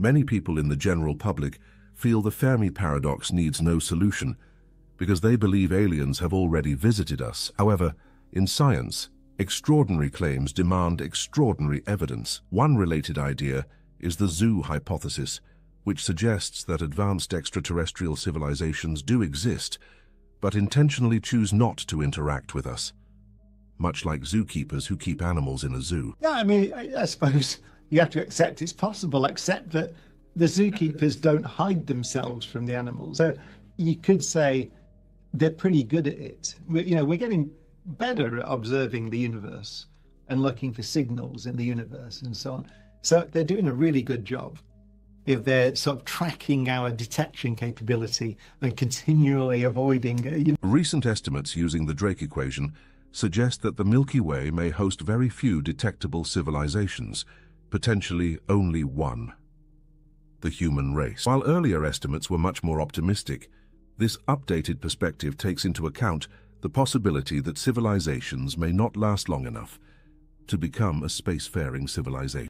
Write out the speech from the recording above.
Many people in the general public feel the Fermi paradox needs no solution because they believe aliens have already visited us. However, in science, extraordinary claims demand extraordinary evidence. One related idea is the zoo hypothesis, which suggests that advanced extraterrestrial civilizations do exist, but intentionally choose not to interact with us, much like zookeepers who keep animals in a zoo. Yeah, I mean, I, I suppose you have to accept it's possible, except that the zookeepers don't hide themselves from the animals. So you could say they're pretty good at it. We, you know, we're getting better at observing the universe and looking for signals in the universe and so on. So they're doing a really good job if they're sort of tracking our detection capability and continually avoiding. Uh, you know. Recent estimates using the Drake equation suggest that the Milky Way may host very few detectable civilizations, potentially only one. The human race. While earlier estimates were much more optimistic, this updated perspective takes into account the possibility that civilizations may not last long enough to become a spacefaring civilization.